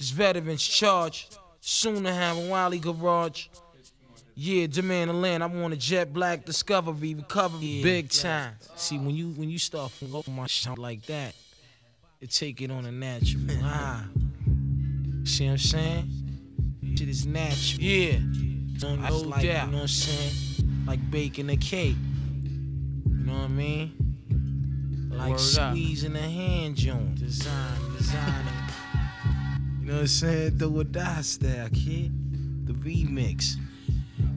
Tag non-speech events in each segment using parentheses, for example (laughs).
This veteran's charge. Soon to have a Wiley garage. Yeah, demand the land. I want a jet black discovery recovery big time. See when you when you start from over my shit like that, it take it on a natural (laughs) high. See what I'm saying? Shit is natural. Yeah. No, no like, doubt. You know what I'm saying? Like baking a cake. You know what I mean? Like Word squeezing a hand joint. Design, designing. You know what I'm saying? Doe or die style, kid. The remix.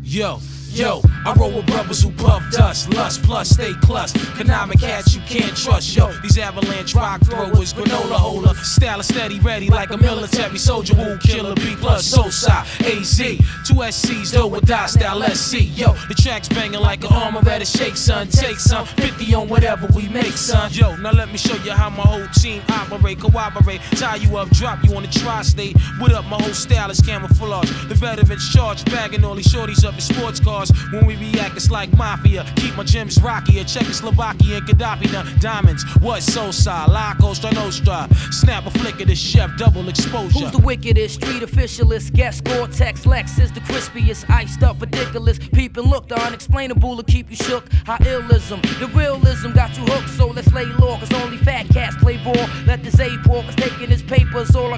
Yo, yo, I roll with brothers who puff dust, lust plus, stay clus. Economic cats you can't trust. Yo, these avalanche rock throwers, granola holder, style is steady, ready like a military soldier who kill a B plus, so SOSA, AZ. Two SCs, though with die style, let's. Yo, the track's banging like an armor ready shake, son. Take some 50 on whatever we make, son. Yo, now let me show you how my whole team operate, cooperate, tie you up, drop you on the tri-state. What up, my whole style is camouflage. The veterans charge, bagging all these shorties up in sports cars. When we react, it's like mafia. Keep my gems rockier. Czechoslovakia and Gaddafi now. Diamonds, what Sosa, La Costa Nostra. Snap a flick of the chef, double exposure. Who's the wickedest? Street officialist, guest Gore-Tex, Lex is the crispiest, iced up, ridiculous. Peep and look, the unexplainable will keep you shook. How illism, the realism got you hooked, so let's lay low, cause only fat cats play ball. Let this A pour, cause taking his papers all I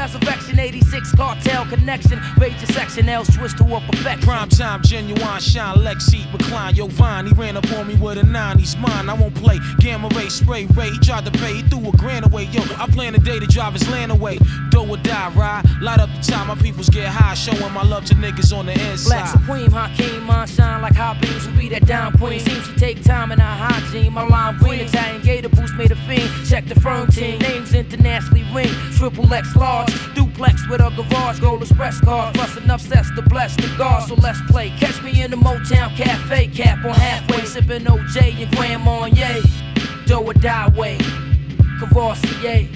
Resurrection 86 cartel connection, rage your section, L's twist to a perfection. Prime time, genuine, shine, Lexi, recline. Yo, Vine, he ran up on me with a nine, he's mine. I won't play. Gamma ray, spray ray, he tried to pay, he threw a grand away. Yo, I plan a day to drive his land away. Do or die, ride. Light up the time, my peoples get high, showing my love to niggas on the inside. Black. Supreme, Hakeem, mine shine like hot beams. We be that down queen. Seems to take time in her hygiene. My line green, Italian gator boost made a fiend. Check the firm team, names internationally ring. Triple X large, duplex with a garage, gold express card. Plus enough sets to bless the guard. So let's play. Catch me in the Motown Cafe, cap on halfway, sipping OJ and Grand Marnier. Do or die way, Courvoisier.